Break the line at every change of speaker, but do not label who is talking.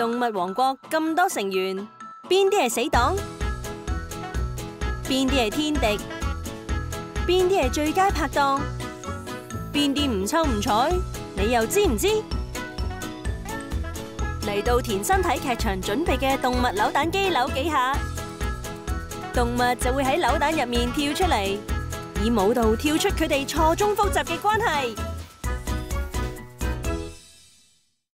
动物王国咁多成员边啲系死党？边啲系天敌？边啲系最佳拍档？边啲唔抽唔睬？你又知唔知？嚟到田身体剧场准备嘅动物扭蛋机扭几下动物就会喺扭蛋入面跳出嚟以舞蹈跳出佢哋错综复杂嘅关系。